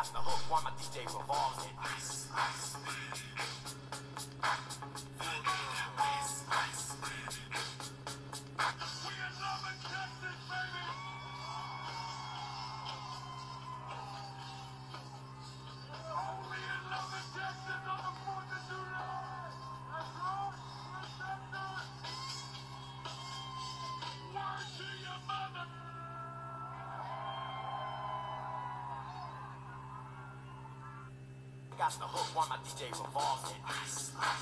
That's the hook while my DJ revolves it. That's the hook while my DJ revolves it.